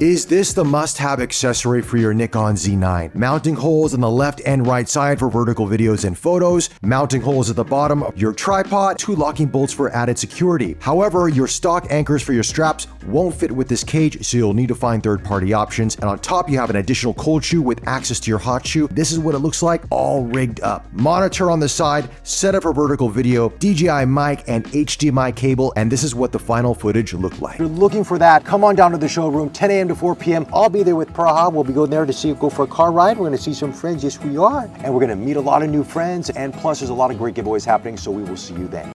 Is this the must-have accessory for your Nikon Z9? Mounting holes on the left and right side for vertical videos and photos, mounting holes at the bottom of your tripod, two locking bolts for added security. However, your stock anchors for your straps won't fit with this cage, so you'll need to find third-party options. And on top, you have an additional cold shoe with access to your hot shoe. This is what it looks like, all rigged up. Monitor on the side, setup for vertical video, DJI mic and HDMI cable, and this is what the final footage looked like. If you're looking for that, come on down to the showroom, 10 a.m. to 4 p.m. I'll be there with Praha. We'll be going there to see go for a car ride. We're going to see some friends. Yes, we are. And we're going to meet a lot of new friends. And plus, there's a lot of great giveaways happening. So we will see you then.